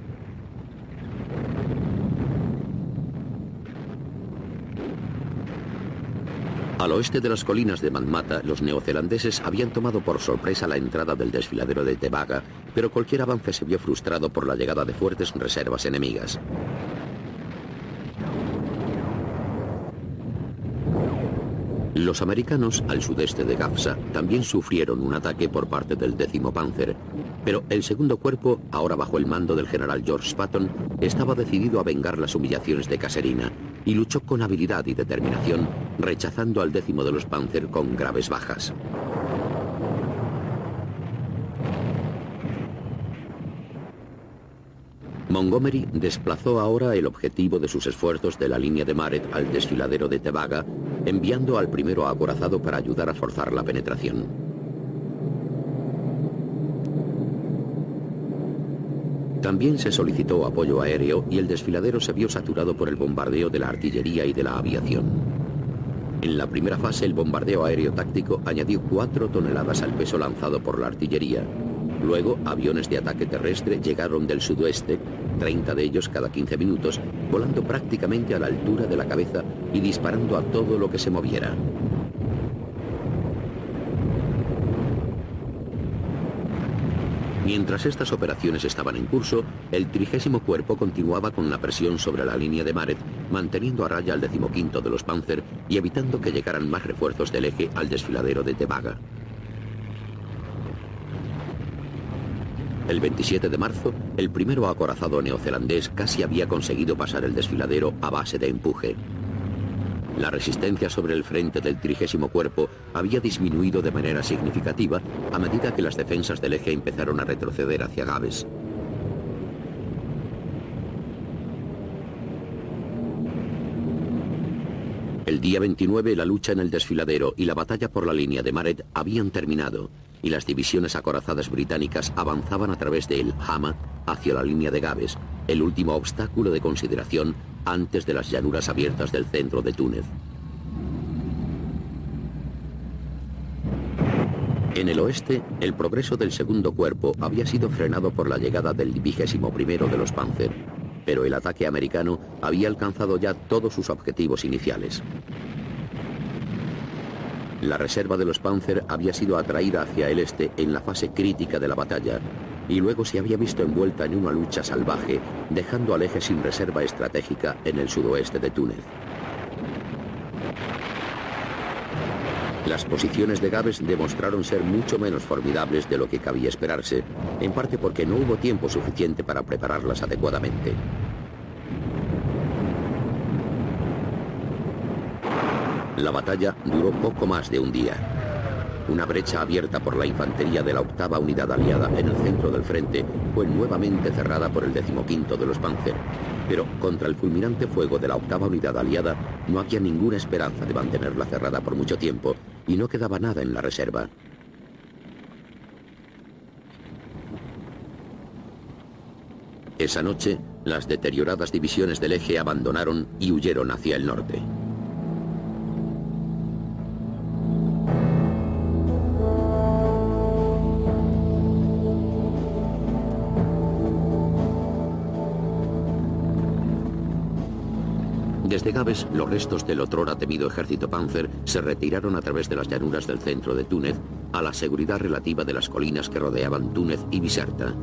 Al oeste de las colinas de Manmata, los neozelandeses habían tomado por sorpresa la entrada del desfiladero de Tebaga, pero cualquier avance se vio frustrado por la llegada de fuertes reservas enemigas. Los americanos al sudeste de Gafsa también sufrieron un ataque por parte del décimo Panzer, pero el segundo cuerpo, ahora bajo el mando del general George Patton, estaba decidido a vengar las humillaciones de Caserina y luchó con habilidad y determinación, rechazando al décimo de los Panzer con graves bajas. Montgomery desplazó ahora el objetivo de sus esfuerzos de la línea de Maret al desfiladero de Tebaga, enviando al primero acorazado para ayudar a forzar la penetración. También se solicitó apoyo aéreo y el desfiladero se vio saturado por el bombardeo de la artillería y de la aviación. En la primera fase, el bombardeo aéreo táctico añadió cuatro toneladas al peso lanzado por la artillería, Luego, aviones de ataque terrestre llegaron del sudoeste, 30 de ellos cada 15 minutos, volando prácticamente a la altura de la cabeza y disparando a todo lo que se moviera. Mientras estas operaciones estaban en curso, el trigésimo cuerpo continuaba con la presión sobre la línea de Maret, manteniendo a raya al decimoquinto de los Panzer y evitando que llegaran más refuerzos del eje al desfiladero de Tebaga. El 27 de marzo, el primero acorazado neozelandés casi había conseguido pasar el desfiladero a base de empuje. La resistencia sobre el frente del trigésimo cuerpo había disminuido de manera significativa a medida que las defensas del eje empezaron a retroceder hacia Gabes. El día 29 la lucha en el desfiladero y la batalla por la línea de Maret habían terminado y las divisiones acorazadas británicas avanzaban a través de El Hama hacia la línea de Gabes, el último obstáculo de consideración antes de las llanuras abiertas del centro de Túnez. En el oeste, el progreso del segundo cuerpo había sido frenado por la llegada del vigésimo primero de los Panzer, pero el ataque americano había alcanzado ya todos sus objetivos iniciales. La reserva de los Panzer había sido atraída hacia el este en la fase crítica de la batalla y luego se había visto envuelta en una lucha salvaje, dejando al eje sin reserva estratégica en el sudoeste de Túnez. Las posiciones de Gabes demostraron ser mucho menos formidables de lo que cabía esperarse, en parte porque no hubo tiempo suficiente para prepararlas adecuadamente. La batalla duró poco más de un día. Una brecha abierta por la infantería de la octava unidad aliada en el centro del frente fue nuevamente cerrada por el decimoquinto de los Panzer. Pero contra el fulminante fuego de la octava unidad aliada no había ninguna esperanza de mantenerla cerrada por mucho tiempo y no quedaba nada en la reserva. Esa noche, las deterioradas divisiones del eje abandonaron y huyeron hacia el norte. Desde Gabes, los restos del otrora temido ejército Panzer se retiraron a través de las llanuras del centro de Túnez a la seguridad relativa de las colinas que rodeaban Túnez y Biserta.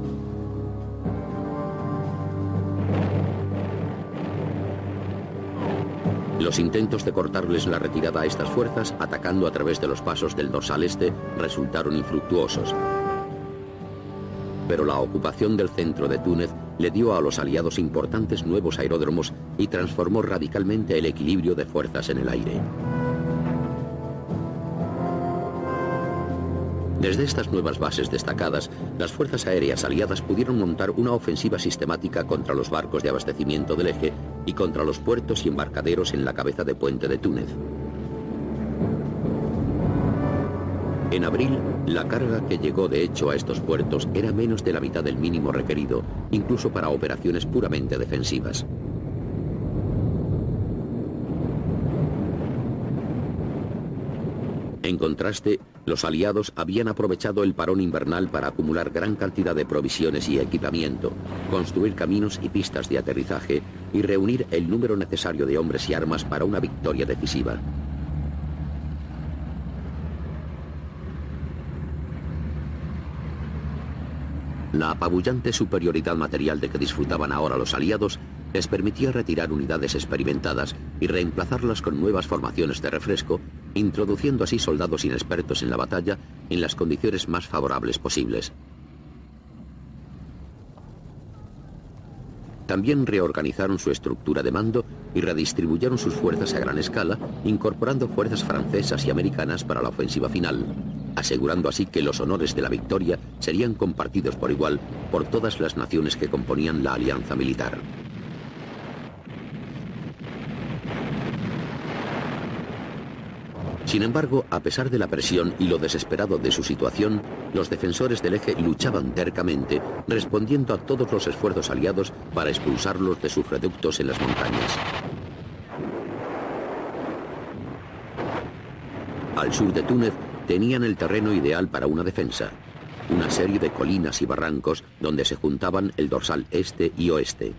Los intentos de cortarles la retirada a estas fuerzas, atacando a través de los pasos del dorsal este, resultaron infructuosos. Pero la ocupación del centro de Túnez le dio a los aliados importantes nuevos aeródromos y transformó radicalmente el equilibrio de fuerzas en el aire. Desde estas nuevas bases destacadas, las fuerzas aéreas aliadas pudieron montar una ofensiva sistemática contra los barcos de abastecimiento del eje y contra los puertos y embarcaderos en la cabeza de puente de Túnez. En abril, la carga que llegó de hecho a estos puertos era menos de la mitad del mínimo requerido, incluso para operaciones puramente defensivas. En contraste, los aliados habían aprovechado el parón invernal para acumular gran cantidad de provisiones y equipamiento, construir caminos y pistas de aterrizaje y reunir el número necesario de hombres y armas para una victoria decisiva. La apabullante superioridad material de que disfrutaban ahora los aliados les permitía retirar unidades experimentadas y reemplazarlas con nuevas formaciones de refresco, introduciendo así soldados inexpertos en la batalla en las condiciones más favorables posibles. También reorganizaron su estructura de mando y redistribuyeron sus fuerzas a gran escala, incorporando fuerzas francesas y americanas para la ofensiva final, asegurando así que los honores de la victoria serían compartidos por igual por todas las naciones que componían la alianza militar. Sin embargo, a pesar de la presión y lo desesperado de su situación, los defensores del eje luchaban tercamente, respondiendo a todos los esfuerzos aliados para expulsarlos de sus reductos en las montañas. Al sur de Túnez tenían el terreno ideal para una defensa, una serie de colinas y barrancos donde se juntaban el dorsal este y oeste.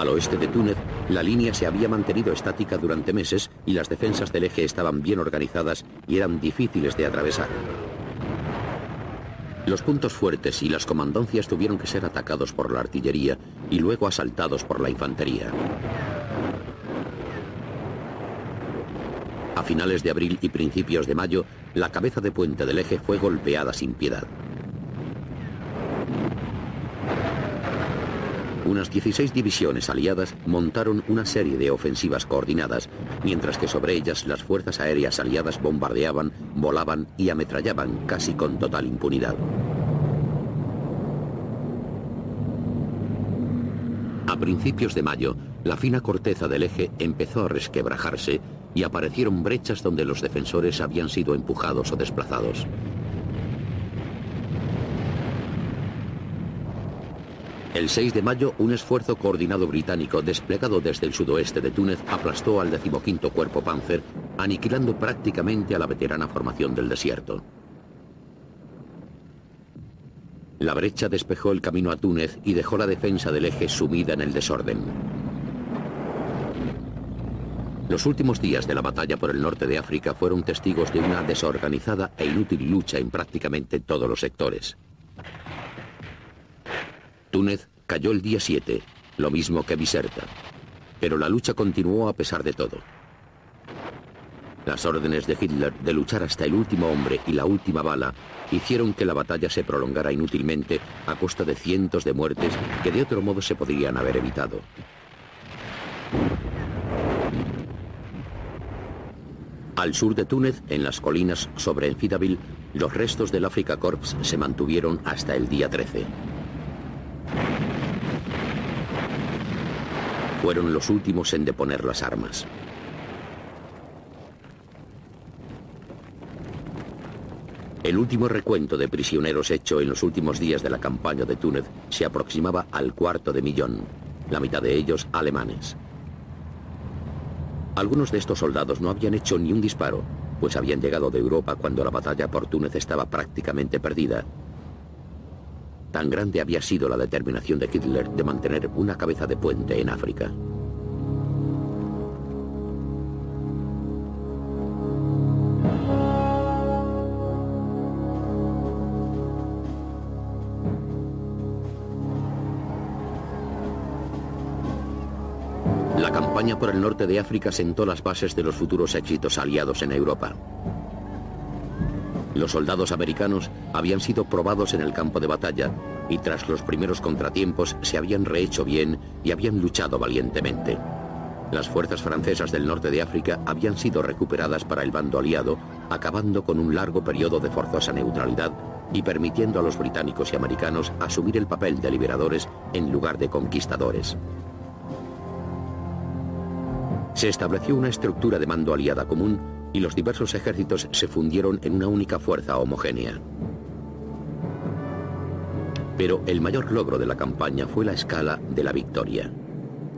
Al oeste de Túnez, la línea se había mantenido estática durante meses y las defensas del eje estaban bien organizadas y eran difíciles de atravesar. Los puntos fuertes y las comandancias tuvieron que ser atacados por la artillería y luego asaltados por la infantería. A finales de abril y principios de mayo, la cabeza de puente del eje fue golpeada sin piedad. Unas 16 divisiones aliadas montaron una serie de ofensivas coordinadas, mientras que sobre ellas las fuerzas aéreas aliadas bombardeaban, volaban y ametrallaban casi con total impunidad. A principios de mayo, la fina corteza del eje empezó a resquebrajarse y aparecieron brechas donde los defensores habían sido empujados o desplazados. El 6 de mayo, un esfuerzo coordinado británico desplegado desde el sudoeste de Túnez aplastó al decimoquinto cuerpo Panzer, aniquilando prácticamente a la veterana formación del desierto. La brecha despejó el camino a Túnez y dejó la defensa del eje sumida en el desorden. Los últimos días de la batalla por el norte de África fueron testigos de una desorganizada e inútil lucha en prácticamente todos los sectores. Túnez cayó el día 7, lo mismo que Biserta. Pero la lucha continuó a pesar de todo. Las órdenes de Hitler de luchar hasta el último hombre y la última bala hicieron que la batalla se prolongara inútilmente a costa de cientos de muertes que de otro modo se podrían haber evitado. Al sur de Túnez, en las colinas sobre Enfidaville, los restos del Africa Corps se mantuvieron hasta el día 13. Fueron los últimos en deponer las armas. El último recuento de prisioneros hecho en los últimos días de la campaña de Túnez se aproximaba al cuarto de millón, la mitad de ellos alemanes. Algunos de estos soldados no habían hecho ni un disparo, pues habían llegado de Europa cuando la batalla por Túnez estaba prácticamente perdida. Tan grande había sido la determinación de Hitler de mantener una cabeza de puente en África. por el norte de África sentó las bases de los futuros éxitos aliados en Europa. Los soldados americanos habían sido probados en el campo de batalla y tras los primeros contratiempos se habían rehecho bien y habían luchado valientemente. Las fuerzas francesas del norte de África habían sido recuperadas para el bando aliado, acabando con un largo periodo de forzosa neutralidad y permitiendo a los británicos y americanos asumir el papel de liberadores en lugar de conquistadores. Se estableció una estructura de mando aliada común y los diversos ejércitos se fundieron en una única fuerza homogénea. Pero el mayor logro de la campaña fue la escala de la victoria.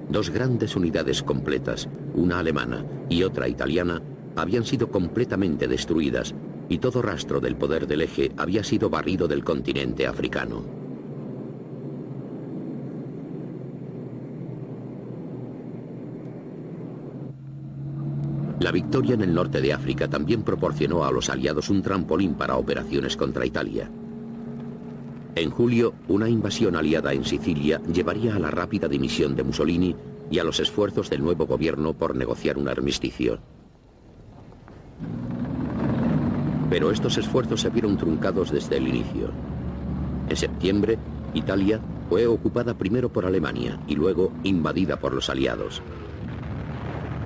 Dos grandes unidades completas, una alemana y otra italiana, habían sido completamente destruidas y todo rastro del poder del eje había sido barrido del continente africano. La victoria en el norte de África también proporcionó a los aliados un trampolín para operaciones contra Italia. En julio, una invasión aliada en Sicilia llevaría a la rápida dimisión de Mussolini y a los esfuerzos del nuevo gobierno por negociar un armisticio. Pero estos esfuerzos se vieron truncados desde el inicio. En septiembre, Italia fue ocupada primero por Alemania y luego invadida por los aliados.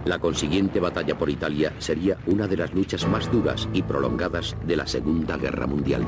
La consiguiente batalla por Italia sería una de las luchas más duras y prolongadas de la Segunda Guerra Mundial.